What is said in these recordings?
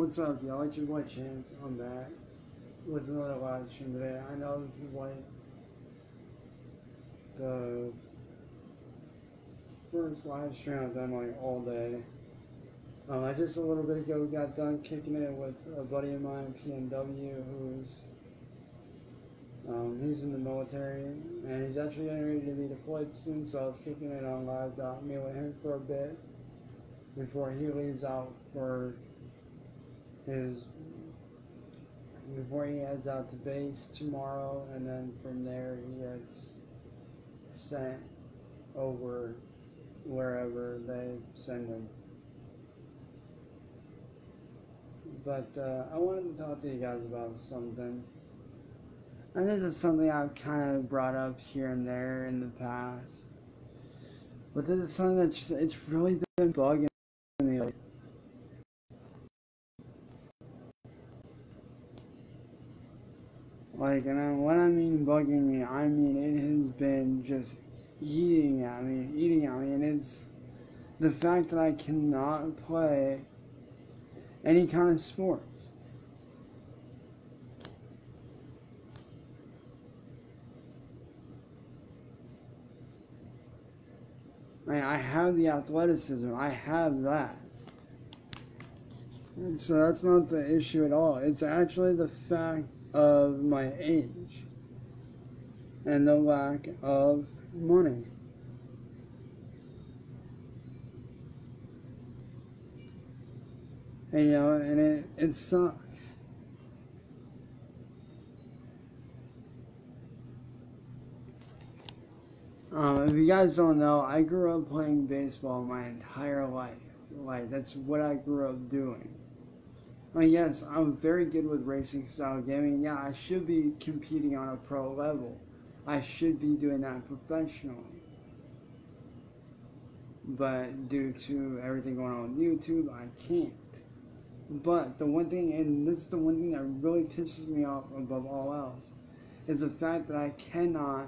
What's up, y'all? It's your boy Chance. I'm back with another live stream today. I know this is like the first live stream I've done like all day. Um, I just a little bit ago got done kicking it with a buddy of mine, PNW, who's um, he's in the military and he's actually getting ready to be deployed soon. So I was kicking it on live.me with him for a bit before he leaves out for his before he heads out to base tomorrow, and then from there he gets sent over wherever they send him. But uh, I wanted to talk to you guys about something. And this is something I've kind of brought up here and there in the past. But this is something that's just, it's really been bugging Like, and I, when I mean bugging me, I mean it has been just eating at me, eating at me, and it's the fact that I cannot play any kind of sports. I, mean, I have the athleticism, I have that. And so that's not the issue at all. It's actually the fact of my age and the lack of money. And, you know, and it, it sucks. Um, if you guys don't know, I grew up playing baseball my entire life. Like, that's what I grew up doing. Mean, yes, I'm very good with racing style gaming. Yeah, I should be competing on a pro level. I should be doing that professionally. But due to everything going on with YouTube, I can't. But the one thing, and this is the one thing that really pisses me off above all else, is the fact that I cannot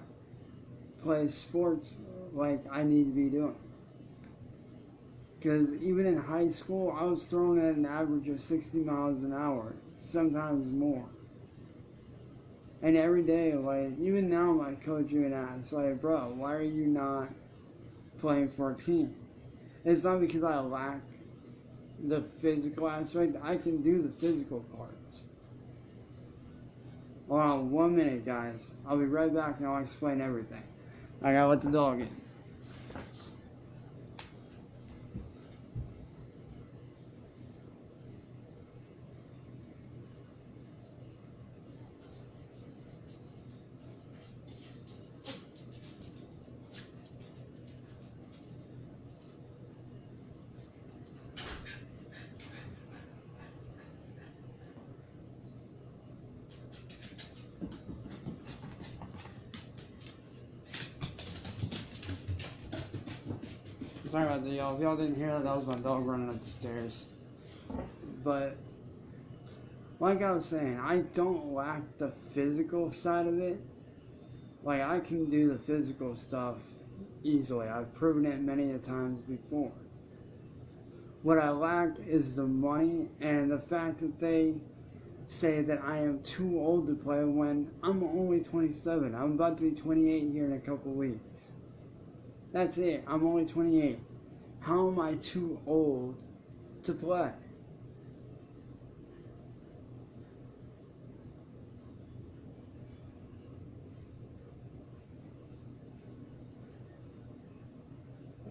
play sports like I need to be doing. Because even in high school, I was throwing at an average of 60 miles an hour, sometimes more. And every day, like, even now, my coach even asks, like, bro, why are you not playing for a team? It's not because I lack the physical aspect, I can do the physical parts. Hold on one minute, guys. I'll be right back and I'll explain everything. I gotta let the dog in. Sorry about that, y'all. If y'all didn't hear that, that was my dog running up the stairs. But, like I was saying, I don't lack the physical side of it. Like, I can do the physical stuff easily. I've proven it many a times before. What I lack is the money and the fact that they say that I am too old to play when I'm only 27. I'm about to be 28 here in a couple weeks. That's it. I'm only 28. How am I too old to play?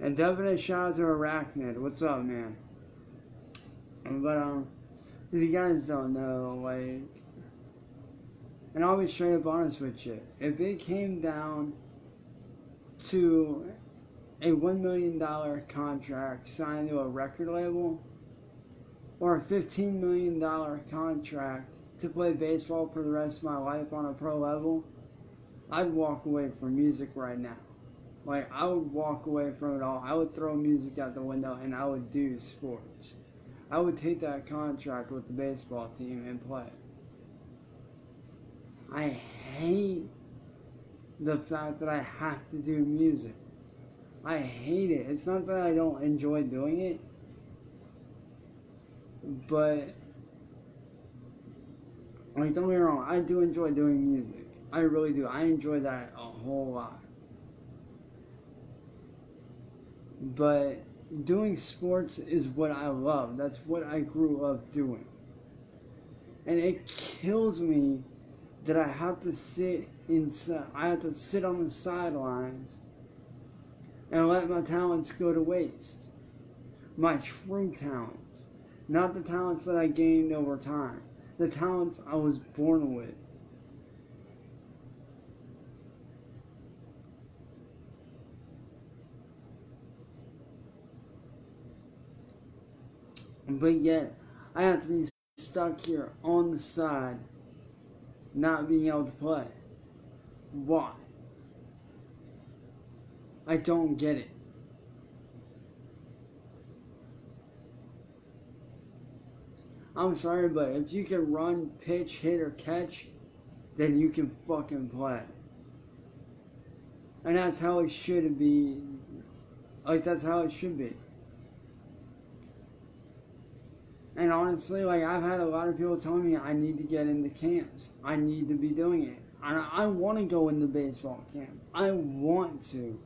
And definite shout out to Arachnid. What's up, man? But, um, if you guys don't know, like, and I'll be straight up honest with you, if it came down to a $1 million contract signed to a record label or a $15 million contract to play baseball for the rest of my life on a pro level, I'd walk away from music right now. Like, I would walk away from it all. I would throw music out the window and I would do sports. I would take that contract with the baseball team and play. I hate the fact that I have to do music. I hate it. It's not that I don't enjoy doing it, but Like, don't get me wrong, I do enjoy doing music. I really do. I enjoy that a whole lot. But doing sports is what I love. That's what I grew up doing. And it kills me that I have to sit inside, I have to sit on the sidelines and let my talents go to waste. My true talents. Not the talents that I gained over time. The talents I was born with. But yet, I have to be stuck here on the side, not being able to play. Why? I don't get it. I'm sorry, but if you can run, pitch, hit, or catch, then you can fucking play. And that's how it should be. Like, that's how it should be. And honestly, like, I've had a lot of people telling me I need to get into camps. I need to be doing it. I, I want to go into baseball camp. I want to.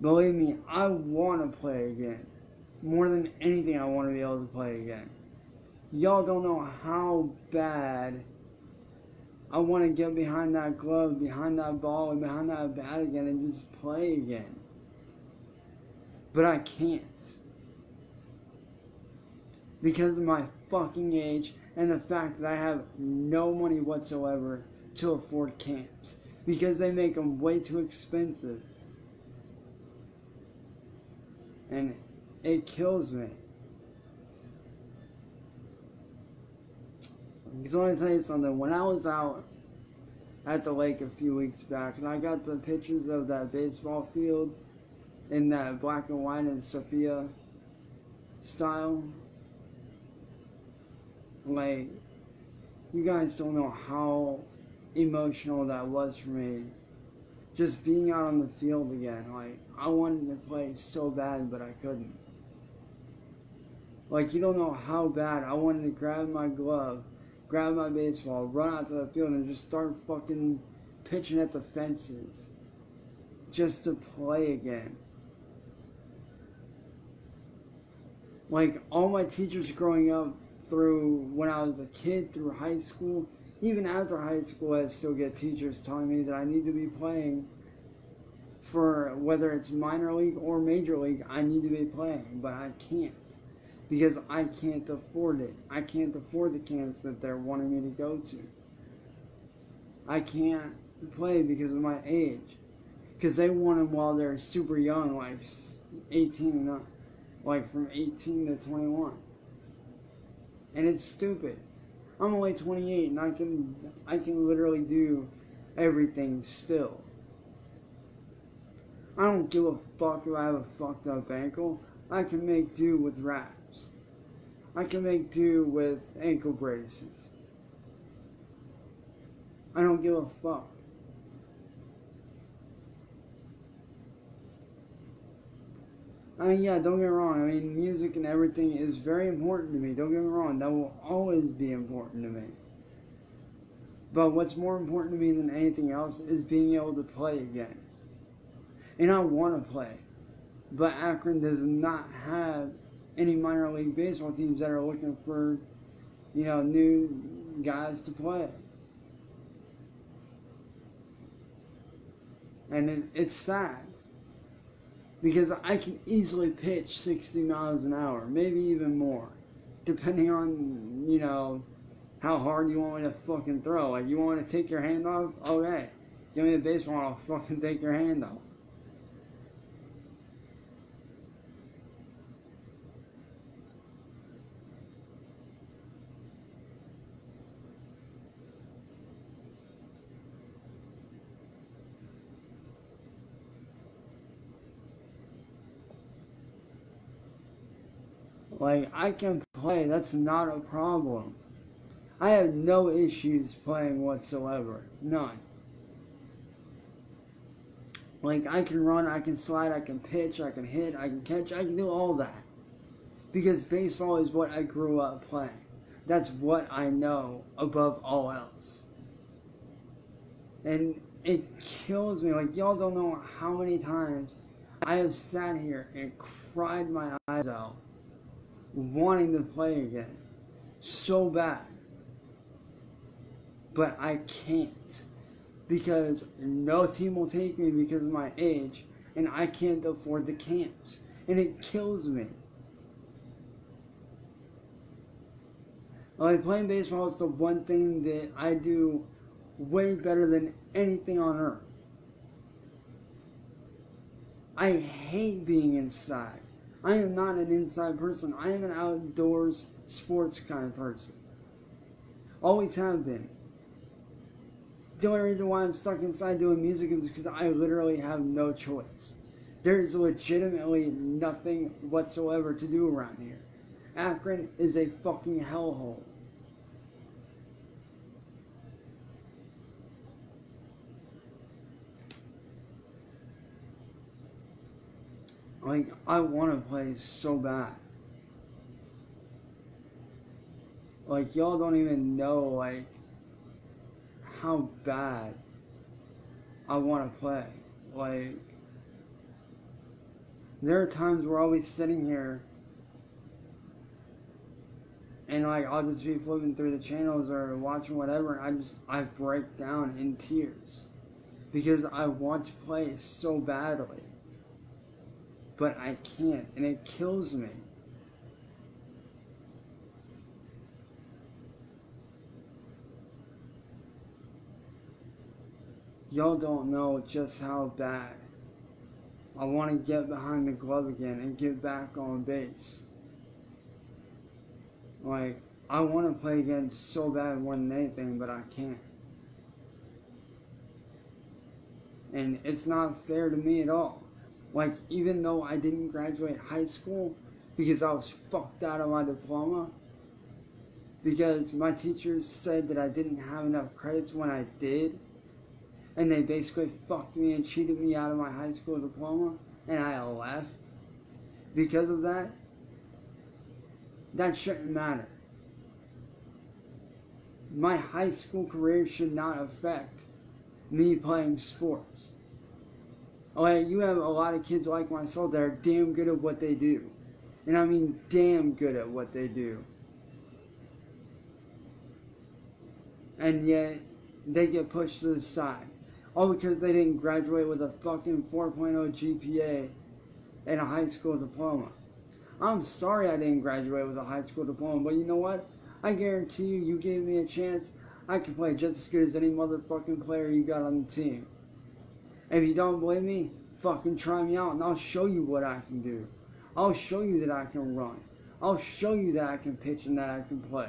Believe me, I want to play again. More than anything, I want to be able to play again. Y'all don't know how bad I want to get behind that glove, behind that ball, and behind that bat again and just play again. But I can't. Because of my fucking age and the fact that I have no money whatsoever to afford camps. Because they make them way too expensive. And it kills me. Because let to tell you something. When I was out at the lake a few weeks back, and I got the pictures of that baseball field in that black and white and sepia style, like, you guys don't know how emotional that was for me. Just being out on the field again. Like, I wanted to play so bad, but I couldn't. Like, you don't know how bad I wanted to grab my glove, grab my baseball, run out to the field, and just start fucking pitching at the fences. Just to play again. Like, all my teachers growing up through when I was a kid, through high school, even after high school, I still get teachers telling me that I need to be playing for whether it's minor league or major league, I need to be playing, but I can't because I can't afford it. I can't afford the camps that they're wanting me to go to. I can't play because of my age. Because they want them while they're super young, like 18 and up, like from 18 to 21. And it's stupid. I'm only 28 and I can I can literally do everything still. I don't give a fuck if I have a fucked up ankle. I can make do with wraps. I can make do with ankle braces. I don't give a fuck. I mean, yeah, don't get me wrong. I mean, music and everything is very important to me. Don't get me wrong. That will always be important to me. But what's more important to me than anything else is being able to play again. And I want to play. But Akron does not have any minor league baseball teams that are looking for, you know, new guys to play. And it, it's sad because I can easily pitch 60 miles an hour, maybe even more, depending on, you know, how hard you want me to fucking throw. Like, you want to take your hand off? Okay. Give me the baseball, I'll fucking take your hand off. Like, I can play, that's not a problem. I have no issues playing whatsoever. None. Like, I can run, I can slide, I can pitch, I can hit, I can catch, I can do all that. Because baseball is what I grew up playing. That's what I know above all else. And it kills me. Like, y'all don't know how many times I have sat here and cried my eyes out wanting to play again so bad. But I can't because no team will take me because of my age and I can't afford the camps. And it kills me. Like playing baseball is the one thing that I do way better than anything on earth. I hate being inside. I am not an inside person. I am an outdoors sports kind of person. Always have been. The only reason why I'm stuck inside doing music is because I literally have no choice. There is legitimately nothing whatsoever to do around here. Akron is a fucking hellhole. Like, I want to play so bad. Like, y'all don't even know, like, how bad I want to play. Like, there are times where I'll be sitting here and like I'll just be flipping through the channels or watching whatever and I just I break down in tears because I want to play so badly but I can't, and it kills me. Y'all don't know just how bad I want to get behind the glove again and get back on base. Like, I want to play again so bad more than anything, but I can't. And it's not fair to me at all. Like, even though I didn't graduate high school because I was fucked out of my diploma, because my teachers said that I didn't have enough credits when I did, and they basically fucked me and cheated me out of my high school diploma, and I left because of that, that shouldn't matter. My high school career should not affect me playing sports. Oh, okay, you have a lot of kids like myself that are damn good at what they do. And I mean damn good at what they do. And yet, they get pushed to the side. All because they didn't graduate with a fucking 4.0 GPA and a high school diploma. I'm sorry I didn't graduate with a high school diploma, but you know what? I guarantee you, you gave me a chance, I can play just as good as any motherfucking player you got on the team. If you don't believe me, fucking try me out and I'll show you what I can do. I'll show you that I can run. I'll show you that I can pitch and that I can play.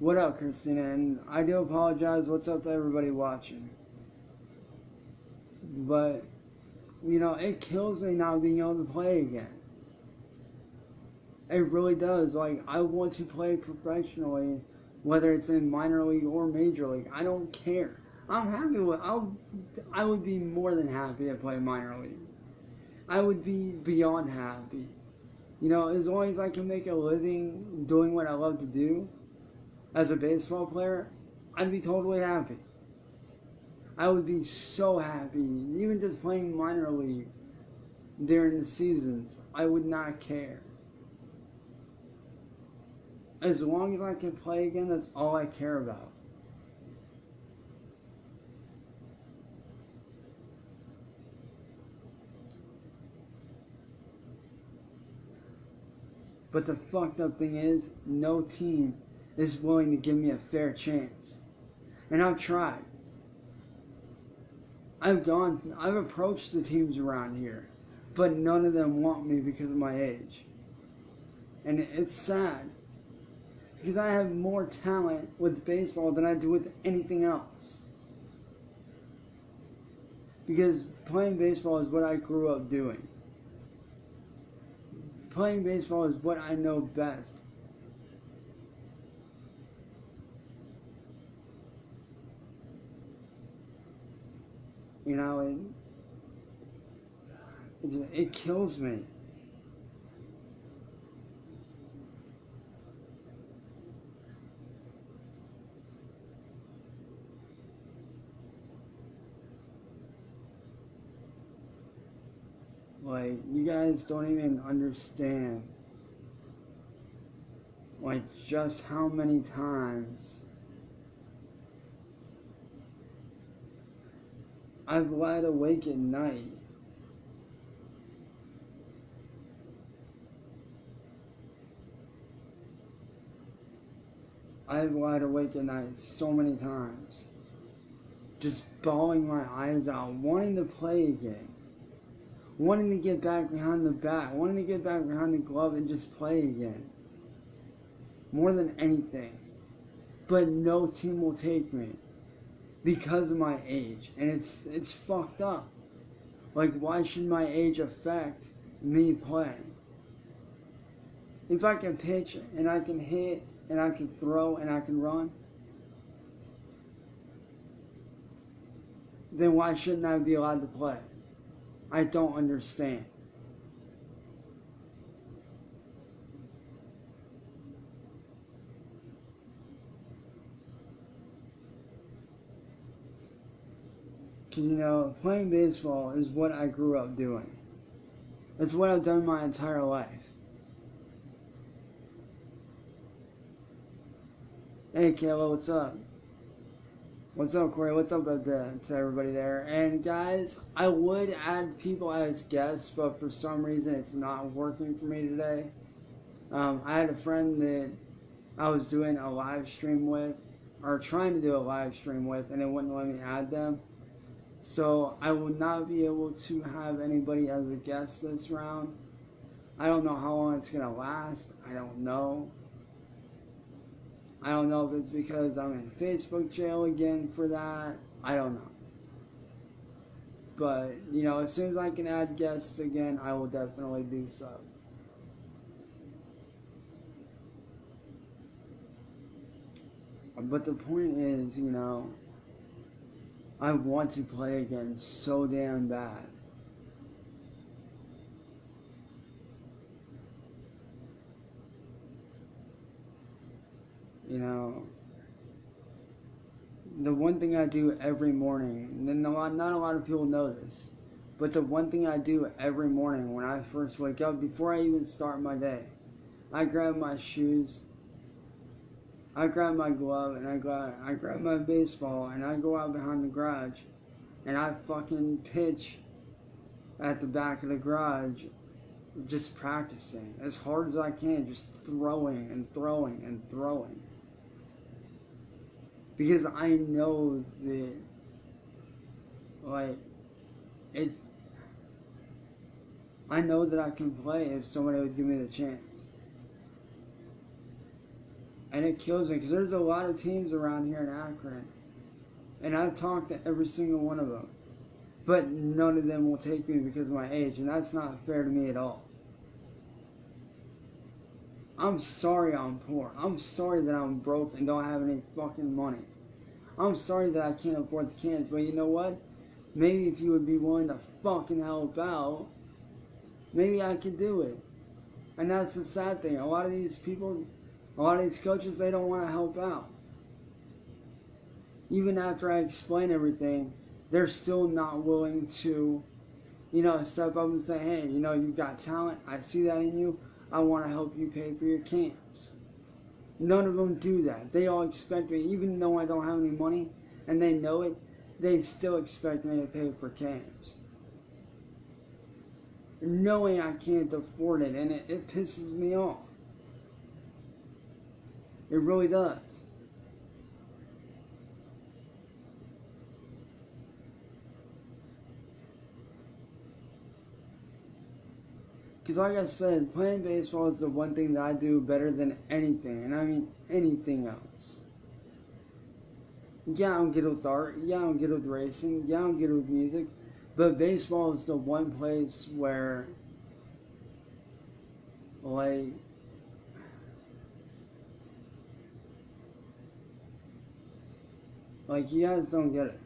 What up, Christina? And I do apologize. What's up to everybody watching? But you know, it kills me not being able to play again. It really does. Like, I want to play professionally, whether it's in minor league or major league. I don't care. I'm happy with. I'll. I would be more than happy to play minor league. I would be beyond happy. You know, as long as I can make a living doing what I love to do, as a baseball player, I'd be totally happy. I would be so happy, even just playing minor league during the seasons. I would not care. As long as I can play again, that's all I care about. But the fucked up thing is, no team is willing to give me a fair chance. And I've tried. I've gone, I've approached the teams around here, but none of them want me because of my age. And it's sad because I have more talent with baseball than I do with anything else. Because playing baseball is what I grew up doing. Playing baseball is what I know best. You know, it, it, kills me. Like, you guys don't even understand, like, just how many times I've lied awake at night. I've lied awake at night so many times. Just bawling my eyes out, wanting to play again. Wanting to get back behind the bat, wanting to get back behind the glove and just play again. More than anything. But no team will take me because of my age, and it's it's fucked up. Like, why should my age affect me playing? If I can pitch and I can hit and I can throw and I can run, then why shouldn't I be allowed to play? I don't understand. You know, playing baseball is what I grew up doing. It's what I've done my entire life. Hey, Kayla, what's up? What's up, Corey? What's up to, to everybody there? And guys, I would add people as guests, but for some reason it's not working for me today. Um, I had a friend that I was doing a live stream with, or trying to do a live stream with, and it wouldn't let me add them. So I will not be able to have anybody as a guest this round. I don't know how long it's going to last. I don't know. I don't know if it's because I'm in Facebook jail again for that. I don't know. But, you know, as soon as I can add guests again, I will definitely do so. But the point is, you know, I want to play again so damn bad. You know, the one thing I do every morning, and not a lot of people know this, but the one thing I do every morning when I first wake up, before I even start my day, I grab my shoes, I grab my glove and I grab, I grab my baseball and I go out behind the garage and I fucking pitch at the back of the garage just practicing as hard as I can, just throwing and throwing and throwing. Because I know that, like, it, I know that I can play if somebody would give me the chance and it kills me because there's a lot of teams around here in Akron, and I've talked to every single one of them, but none of them will take me because of my age, and that's not fair to me at all. I'm sorry I'm poor. I'm sorry that I'm broke and don't have any fucking money. I'm sorry that I can't afford the cans, but you know what? Maybe if you would be willing to fucking help out, maybe I could do it. And that's the sad thing. A lot of these people a lot of these coaches, they don't want to help out. Even after I explain everything, they're still not willing to, you know, step up and say, hey, you know, you've got talent. I see that in you. I want to help you pay for your camps. None of them do that. They all expect me, even though I don't have any money and they know it, they still expect me to pay for camps. Knowing I can't afford it, and it, it pisses me off. It really does. Because like I said, playing baseball is the one thing that I do better than anything. And I mean anything else. Yeah, I don't get with art. Yeah, I don't get with racing. Yeah, I don't get with music. But baseball is the one place where, like, Like, you guys don't get it.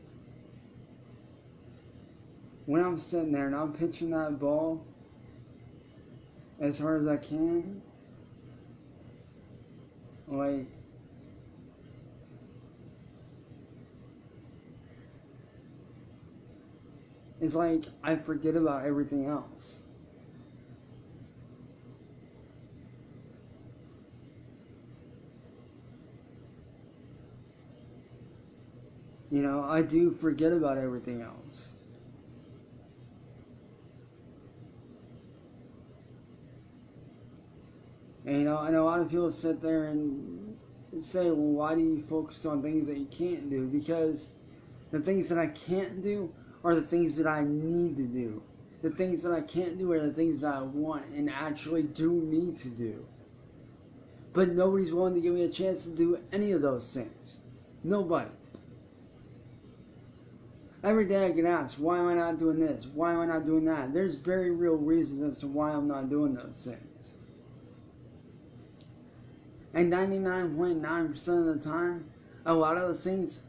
when I'm sitting there and I'm pitching that ball as hard as I can, like, it's like I forget about everything else. You know, I do forget about everything else. And you know, and a lot of people sit there and say, well, why do you focus on things that you can't do? Because the things that I can't do are the things that I need to do. The things that I can't do are the things that I want and actually do need to do. But nobody's willing to give me a chance to do any of those things. Nobody. Every day I get asked, why am I not doing this? Why am I not doing that? There's very real reasons as to why I'm not doing those things. And 99.9% of the time, a lot of those things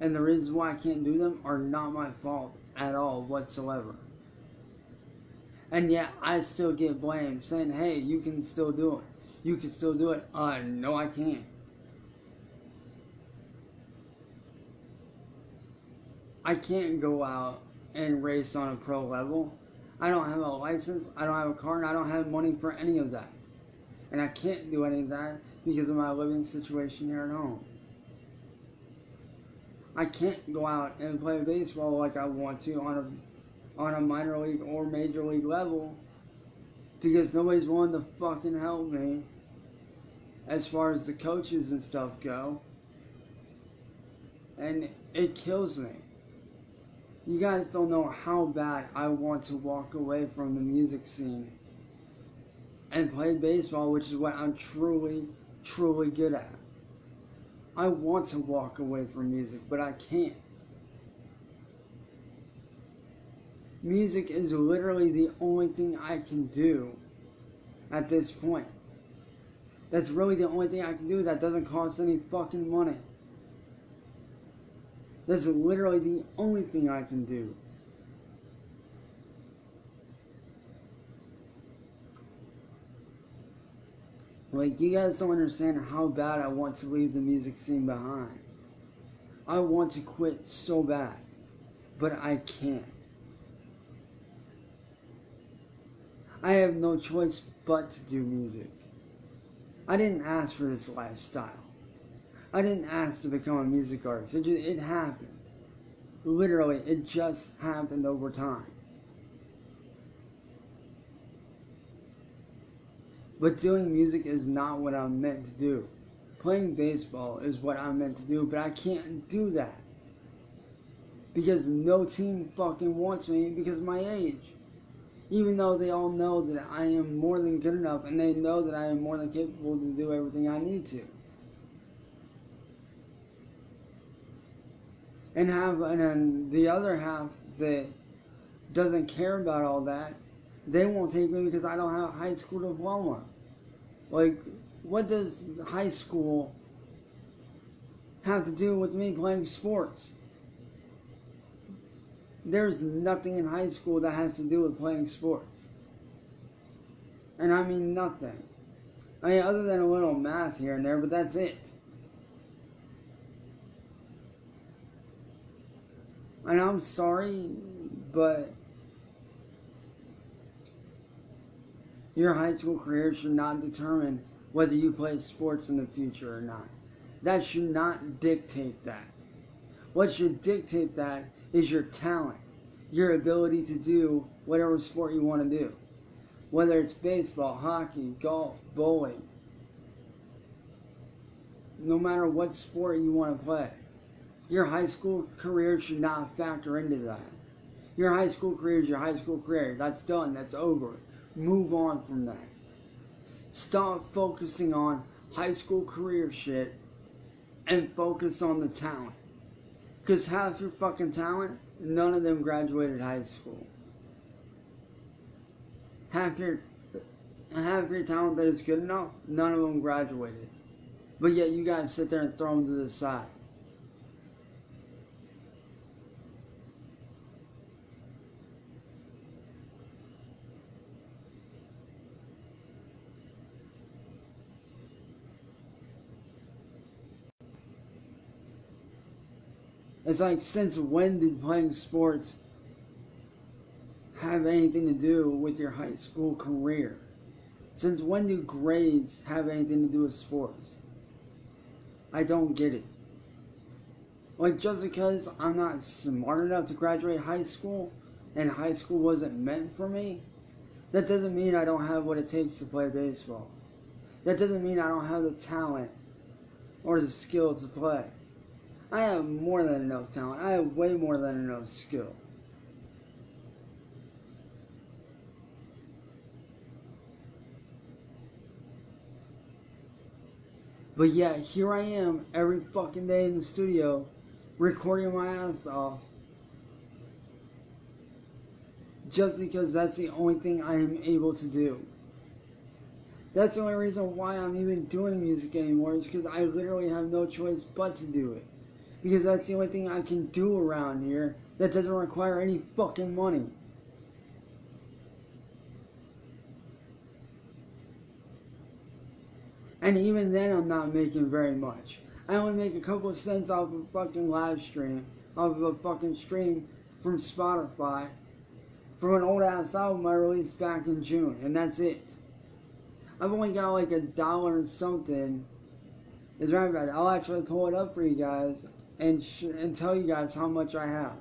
and the reasons why I can't do them are not my fault at all whatsoever. And yet I still get blamed saying, hey, you can still do it. You can still do it. Uh, no, I can't. I can't go out and race on a pro level. I don't have a license, I don't have a car, and I don't have money for any of that. And I can't do any of that because of my living situation here at home. I can't go out and play baseball like I want to on a on a minor league or major league level because nobody's willing to fucking help me as far as the coaches and stuff go. And it kills me. You guys don't know how bad I want to walk away from the music scene and play baseball, which is what I'm truly, truly good at. I want to walk away from music, but I can't. Music is literally the only thing I can do at this point. That's really the only thing I can do that doesn't cost any fucking money. That's literally the only thing I can do. Like, you guys don't understand how bad I want to leave the music scene behind. I want to quit so bad, but I can't. I have no choice but to do music. I didn't ask for this lifestyle. I didn't ask to become a music artist. It, just, it happened. Literally, it just happened over time. But doing music is not what I'm meant to do. Playing baseball is what I'm meant to do, but I can't do that. Because no team fucking wants me because of my age. Even though they all know that I am more than good enough and they know that I am more than capable to do everything I need to. And have and then the other half that doesn't care about all that, they won't take me because I don't have a high school diploma. Like, what does high school have to do with me playing sports? There's nothing in high school that has to do with playing sports. And I mean nothing. I mean, other than a little math here and there, but that's it. And I'm sorry, but your high school career should not determine whether you play sports in the future or not. That should not dictate that. What should dictate that is your talent, your ability to do whatever sport you want to do. Whether it's baseball, hockey, golf, bowling, no matter what sport you want to play. Your high school career should not factor into that. Your high school career is your high school career. That's done. That's over. Move on from that. Stop focusing on high school career shit and focus on the talent. Because half your fucking talent, none of them graduated high school. Half your half your talent that is good enough, none of them graduated. But yet you guys sit there and throw them to the side. It's like, since when did playing sports have anything to do with your high school career? Since when do grades have anything to do with sports? I don't get it. Like, just because I'm not smart enough to graduate high school and high school wasn't meant for me, that doesn't mean I don't have what it takes to play baseball. That doesn't mean I don't have the talent or the skill to play. I have more than enough talent. I have way more than enough skill. But yeah, here I am every fucking day in the studio, recording my ass off. Just because that's the only thing I am able to do. That's the only reason why I'm even doing music anymore, is because I literally have no choice but to do it. Because that's the only thing I can do around here that doesn't require any fucking money. And even then, I'm not making very much. I only make a couple of cents off of a fucking live stream, off of a fucking stream from Spotify, from an old ass album I released back in June, and that's it. I've only got like a dollar and something. Is right about I'll actually pull it up for you guys and and tell you guys how much I have.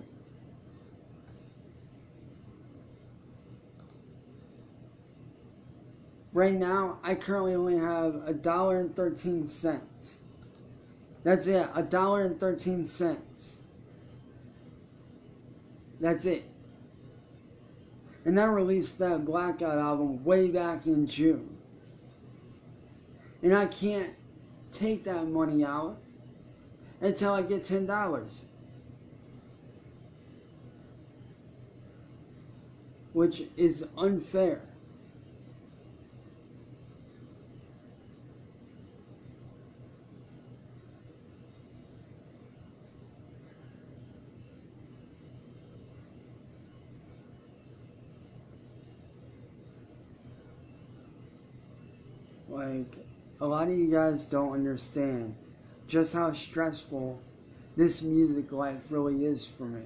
Right now, I currently only have a dollar and thirteen cents. That's it, a dollar and thirteen cents. That's it. And I released that Blackout album way back in June. And I can't take that money out until I get $10. Which is unfair. Like, a lot of you guys don't understand just how stressful this music life really is for me.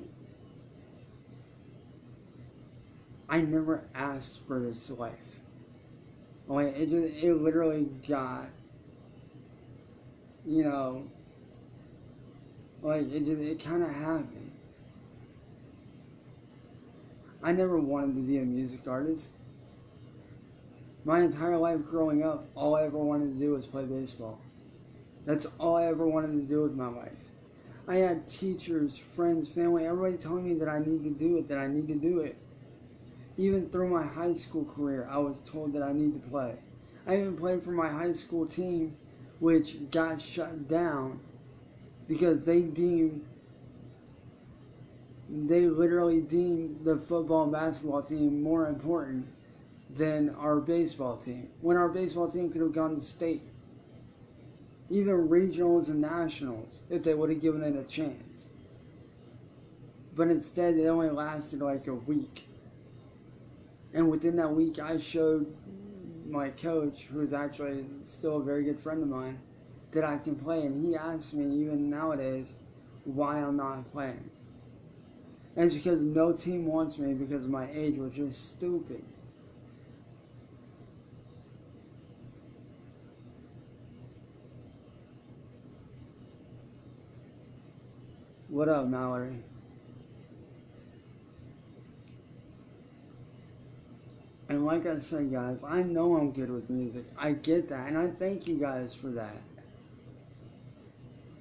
I never asked for this life. Like, it just, it literally got, you know, like, it just, it kind of happened. I never wanted to be a music artist. My entire life growing up, all I ever wanted to do was play baseball. That's all I ever wanted to do with my life. I had teachers, friends, family, everybody telling me that I need to do it, that I need to do it. Even through my high school career, I was told that I need to play. I even played for my high school team, which got shut down because they deemed, they literally deemed the football and basketball team more important than our baseball team. When our baseball team could have gone to state, even regionals and nationals, if they would have given it a chance. But instead, it only lasted like a week. And within that week, I showed my coach, who is actually still a very good friend of mine, that I can play. And he asked me, even nowadays, why I'm not playing. And it's because no team wants me because of my age, which is stupid. What up, Mallory? And like I said, guys, I know I'm good with music. I get that, and I thank you guys for that.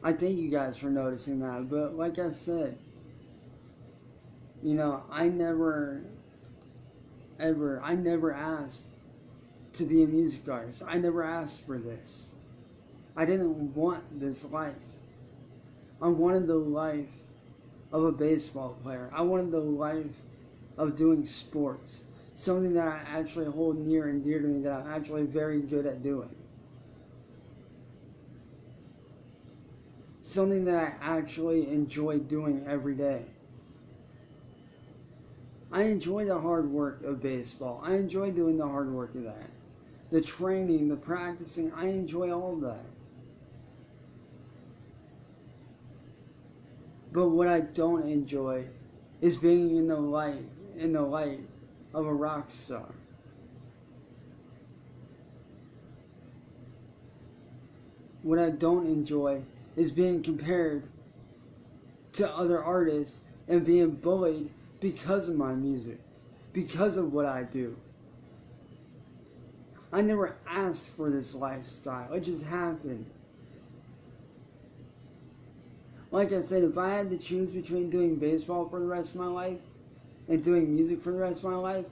I thank you guys for noticing that. But like I said, you know, I never, ever, I never asked to be a music artist. I never asked for this. I didn't want this life. I wanted the life of a baseball player. I wanted the life of doing sports. Something that I actually hold near and dear to me that I'm actually very good at doing. Something that I actually enjoy doing every day. I enjoy the hard work of baseball. I enjoy doing the hard work of that. The training, the practicing, I enjoy all of that. But what I don't enjoy is being in the light, in the light of a rock star. What I don't enjoy is being compared to other artists and being bullied because of my music, because of what I do. I never asked for this lifestyle. It just happened. Like I said, if I had to choose between doing baseball for the rest of my life and doing music for the rest of my life,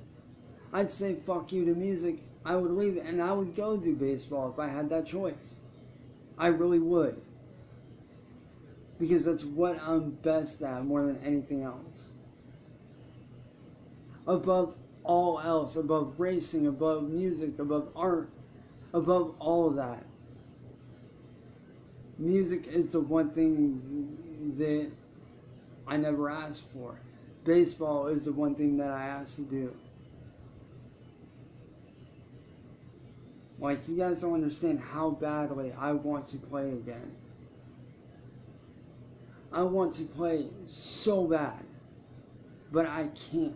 I'd say fuck you to music. I would leave it and I would go do baseball if I had that choice. I really would. Because that's what I'm best at more than anything else. Above all else, above racing, above music, above art, above all of that. Music is the one thing that I never asked for. Baseball is the one thing that I asked to do. Like, you guys don't understand how badly I want to play again. I want to play so bad, but I can't.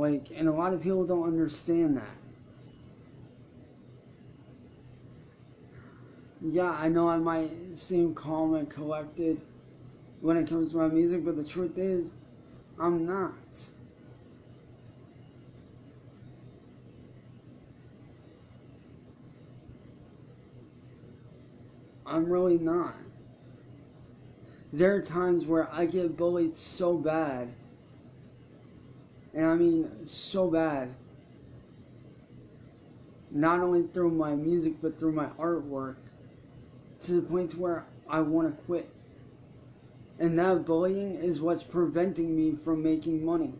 Like, and a lot of people don't understand that. Yeah, I know I might seem calm and collected when it comes to my music, but the truth is, I'm not. I'm really not. There are times where I get bullied so bad and I mean, so bad. Not only through my music, but through my artwork. To the point where I want to quit. And that bullying is what's preventing me from making money.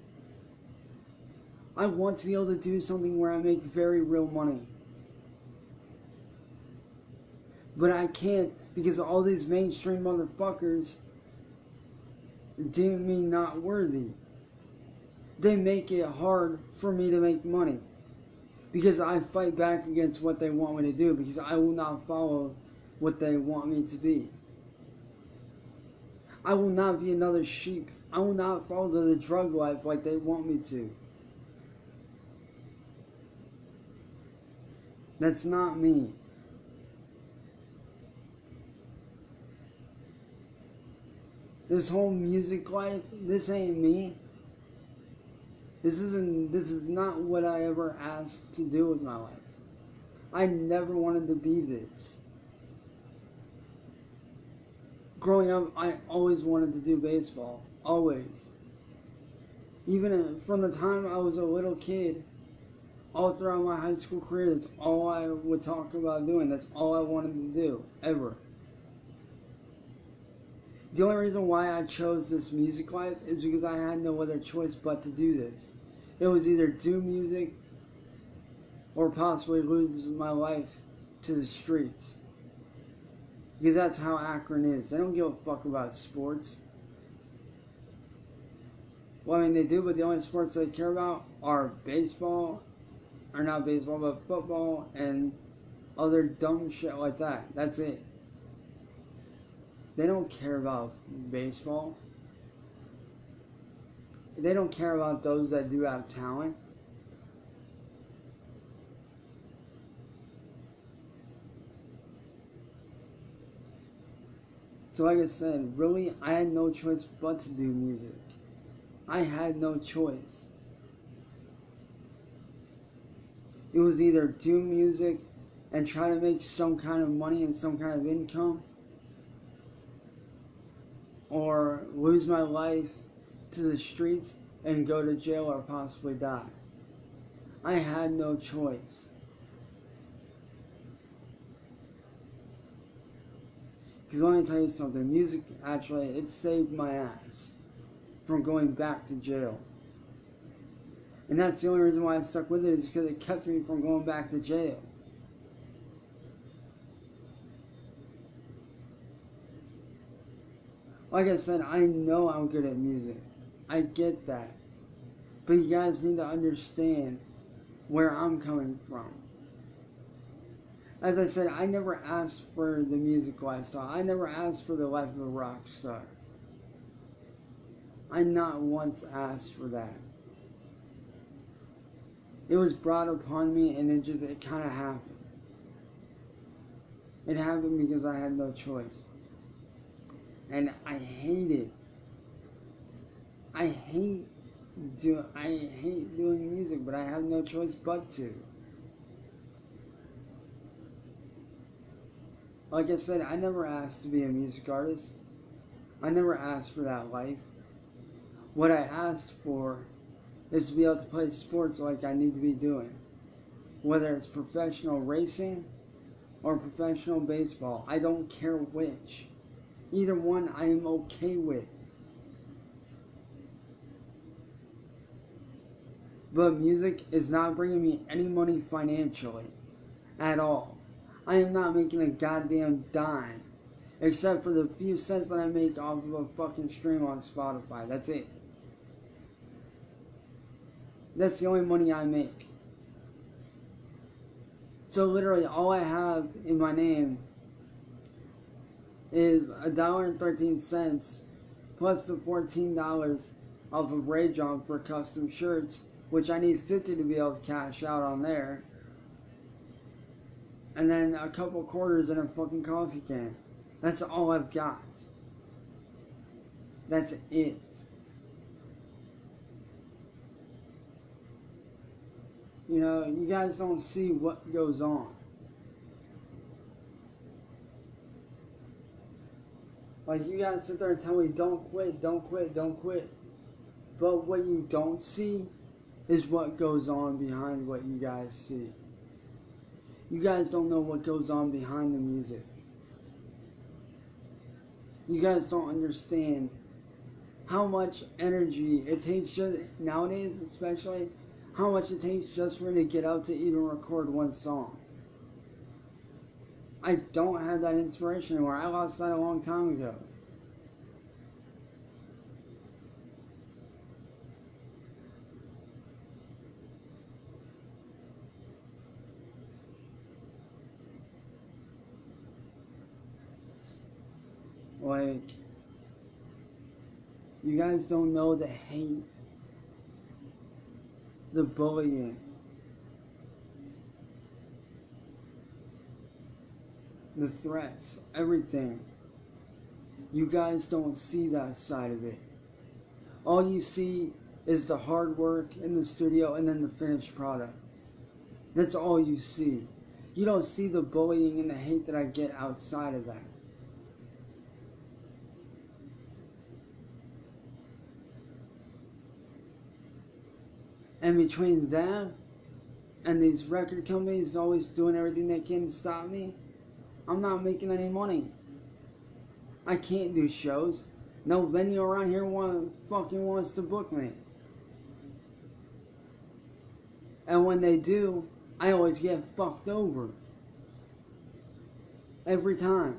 I want to be able to do something where I make very real money. But I can't because all these mainstream motherfuckers deem me not worthy they make it hard for me to make money because I fight back against what they want me to do because I will not follow what they want me to be. I will not be another sheep. I will not follow the drug life like they want me to. That's not me. This whole music life, this ain't me. This isn't this is not what I ever asked to do with my life. I never wanted to be this. Growing up, I always wanted to do baseball. Always. Even from the time I was a little kid, all throughout my high school career, that's all I would talk about doing. That's all I wanted to do, ever. The only reason why I chose this music life is because I had no other choice but to do this. It was either do music or possibly lose my life to the streets. Because that's how Akron is. They don't give a fuck about sports. Well, I mean, they do, but the only sports they care about are baseball, or not baseball, but football and other dumb shit like that. That's it. They don't care about baseball. They don't care about those that do have talent. So like I said, really, I had no choice but to do music. I had no choice. It was either do music and try to make some kind of money and some kind of income, or lose my life to the streets and go to jail or possibly die. I had no choice. Because let me tell you something, music actually, it saved my ass from going back to jail. And that's the only reason why I stuck with it is because it kept me from going back to jail. Like I said, I know I'm good at music. I get that. But you guys need to understand where I'm coming from. As I said, I never asked for the music lifestyle. I never asked for the life of a rock star. I not once asked for that. It was brought upon me and it just, it kind of happened. It happened because I had no choice. And I hate it. I hate do I hate doing music, but I have no choice but to. Like I said, I never asked to be a music artist. I never asked for that life. What I asked for is to be able to play sports like I need to be doing. Whether it's professional racing or professional baseball, I don't care which. Either one I am okay with. But music is not bringing me any money financially at all. I am not making a goddamn dime. Except for the few cents that I make off of a fucking stream on Spotify. That's it. That's the only money I make. So literally all I have in my name is a dollar and thirteen cents plus the fourteen dollars off of RageOn for custom shirts which I need 50 to be able to cash out on there. And then a couple quarters in a fucking coffee can. That's all I've got. That's it. You know, you guys don't see what goes on. Like, you guys sit there and tell me, don't quit, don't quit, don't quit. But what you don't see is what goes on behind what you guys see. You guys don't know what goes on behind the music. You guys don't understand how much energy it takes just nowadays especially how much it takes just for me to get out to even record one song. I don't have that inspiration anymore. I lost that a long time ago. Like, you guys don't know the hate, the bullying, the threats, everything. You guys don't see that side of it. All you see is the hard work in the studio and then the finished product. That's all you see. You don't see the bullying and the hate that I get outside of that. And between them and these record companies always doing everything they can to stop me, I'm not making any money. I can't do shows. No venue around here want, fucking wants to book me. And when they do, I always get fucked over. Every time.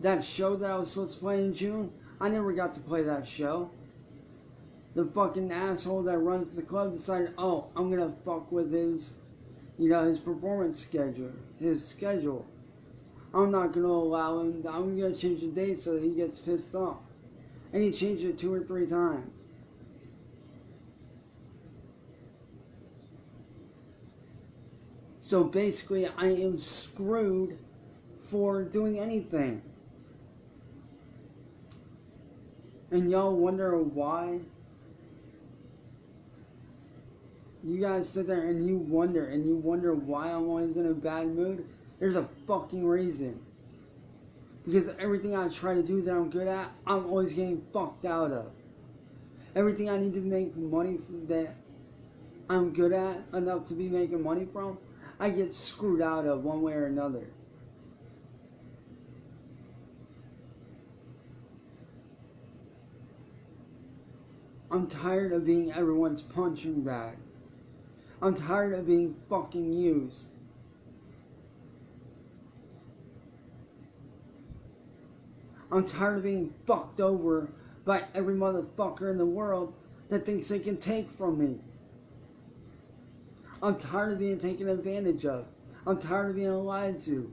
That show that I was supposed to play in June, I never got to play that show the fucking asshole that runs the club decided, oh, I'm gonna fuck with his, you know, his performance schedule, his schedule. I'm not gonna allow him. I'm gonna change the date so that he gets pissed off, and he changed it two or three times. So basically, I am screwed for doing anything. And y'all wonder why you guys sit there and you wonder and you wonder why I'm always in a bad mood, there's a fucking reason. Because everything I try to do that I'm good at, I'm always getting fucked out of. Everything I need to make money that I'm good at enough to be making money from, I get screwed out of one way or another. I'm tired of being everyone's punching bag. I'm tired of being fucking used. I'm tired of being fucked over by every motherfucker in the world that thinks they can take from me. I'm tired of being taken advantage of. I'm tired of being lied to.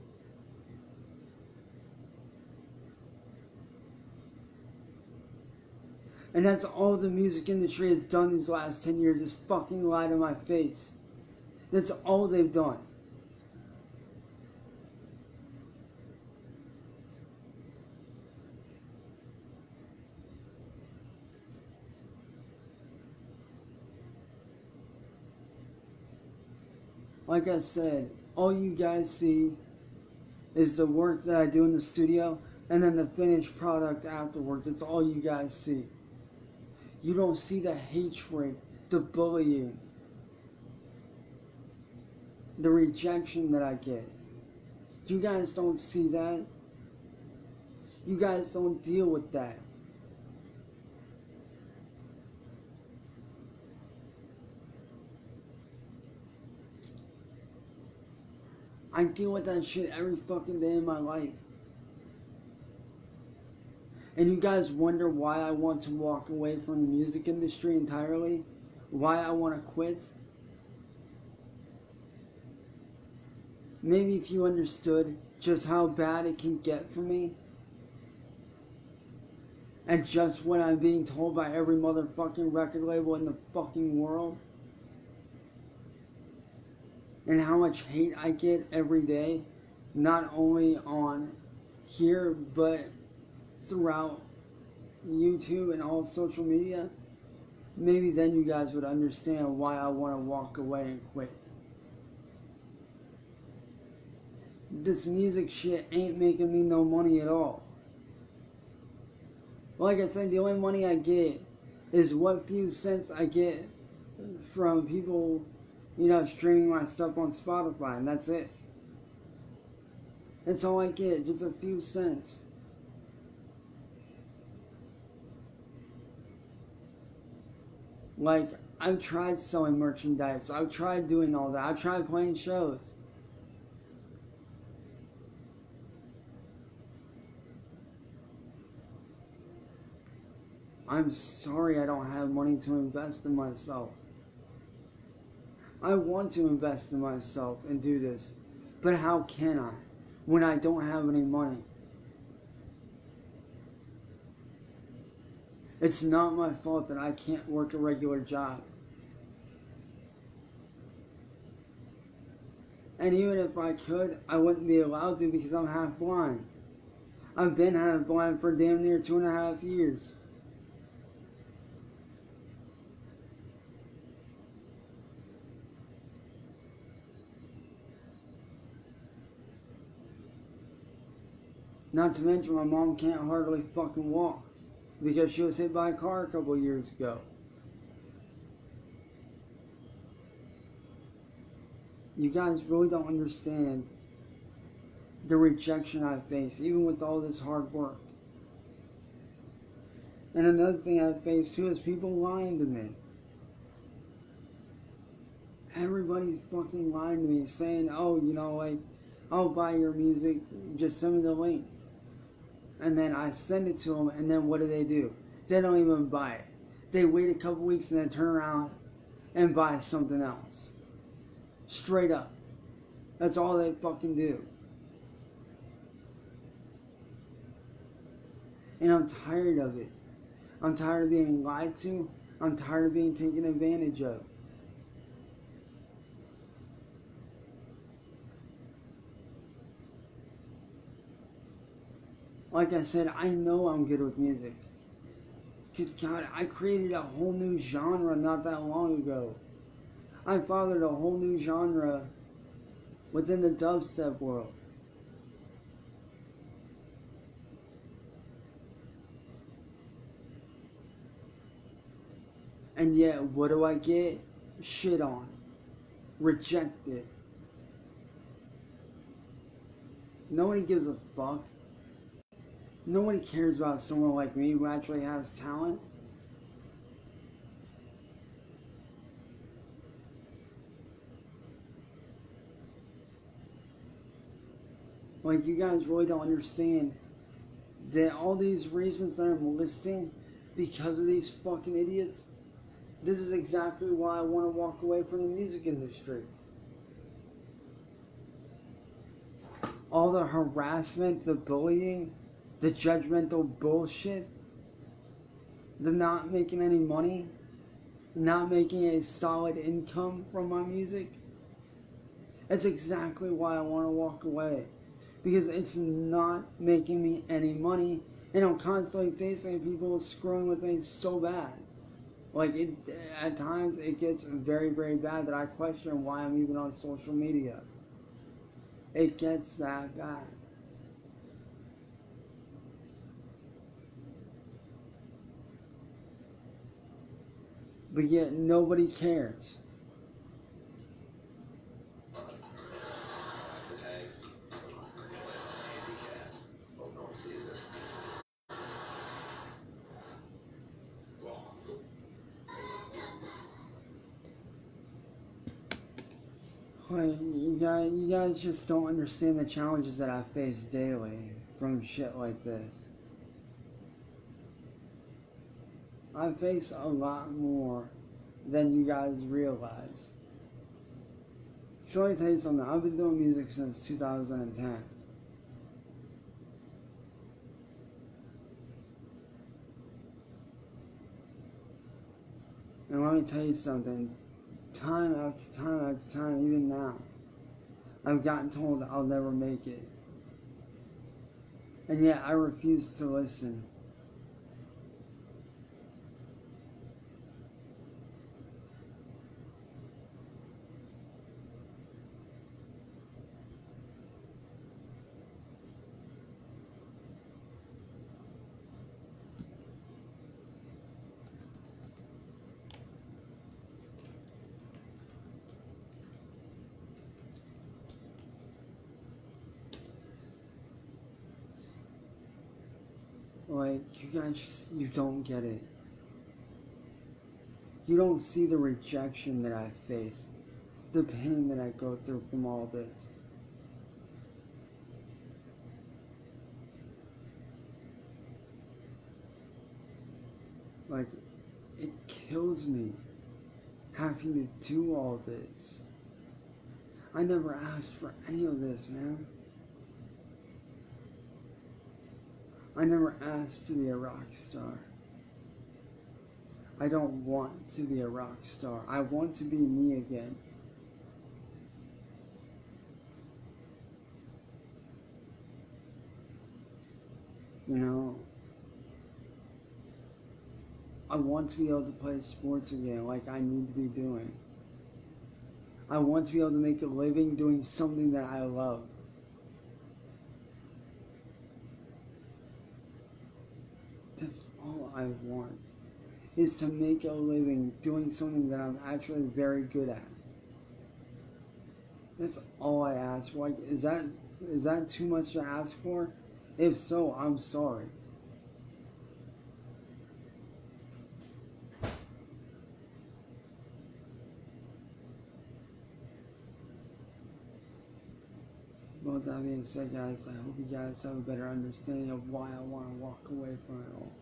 And that's all the music industry has done these last 10 years is fucking lie to my face. That's all they've done. Like I said, all you guys see is the work that I do in the studio and then the finished product afterwards. It's all you guys see. You don't see the hatred, the bullying, the rejection that I get. You guys don't see that. You guys don't deal with that. I deal with that shit every fucking day in my life. And you guys wonder why I want to walk away from the music industry entirely? Why I want to quit? Maybe if you understood just how bad it can get for me, and just what I'm being told by every motherfucking record label in the fucking world, and how much hate I get every day, not only on here, but throughout YouTube and all social media, maybe then you guys would understand why I want to walk away and quit. This music shit ain't making me no money at all. Like I said, the only money I get is what few cents I get from people you know, streaming my stuff on Spotify, and that's it. That's all I get, just a few cents. Like, I've tried selling merchandise, I've tried doing all that, I've tried playing shows. I'm sorry I don't have money to invest in myself. I want to invest in myself and do this, but how can I when I don't have any money? It's not my fault that I can't work a regular job. And even if I could, I wouldn't be allowed to because I'm half blind. I've been half blind for damn near two and a half years. Not to mention my mom can't hardly fucking walk because she was hit by a car a couple years ago. You guys really don't understand the rejection I face, even with all this hard work. And another thing I face too is people lying to me. Everybody fucking lying to me, saying, oh, you know, like, I'll buy your music, just send me the link and then I send it to them, and then what do they do? They don't even buy it. They wait a couple weeks and then turn around and buy something else. Straight up. That's all they fucking do. And I'm tired of it. I'm tired of being lied to. I'm tired of being taken advantage of. Like I said, I know I'm good with music. Good God, I created a whole new genre not that long ago. I fathered a whole new genre within the dubstep world. And yet, what do I get? Shit on. Rejected. Nobody gives a fuck. Nobody cares about someone like me who actually has talent. Like, you guys really don't understand that all these reasons that I'm listing because of these fucking idiots, this is exactly why I want to walk away from the music industry. All the harassment, the bullying, the judgmental bullshit, the not making any money, not making a solid income from my music. That's exactly why I want to walk away. Because it's not making me any money, and I'm constantly facing people screwing with me so bad. Like, it, at times, it gets very, very bad that I question why I'm even on social media. It gets that bad. But yet, nobody cares. You guys just don't understand the challenges that I face daily from shit like this. I face a lot more than you guys realize. So let me tell you something. I've been doing music since 2010. And let me tell you something time after time after time, even now, I've gotten told I'll never make it. And yet I refuse to listen. Like, you guys you don't get it. You don't see the rejection that I face, the pain that I go through from all this. Like, it kills me having to do all this. I never asked for any of this, man. I never asked to be a rock star. I don't want to be a rock star. I want to be me again. You know, I want to be able to play sports again like I need to be doing. I want to be able to make a living doing something that I love. That's all I want. Is to make a living doing something that I'm actually very good at. That's all I ask. Like, is that is that too much to ask for? If so, I'm sorry. Well, that being said, guys, I hope you guys have a better understanding of why I want to walk away from it all.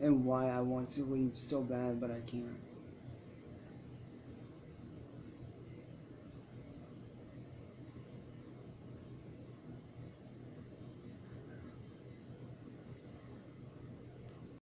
And why I want to leave so bad, but I can't.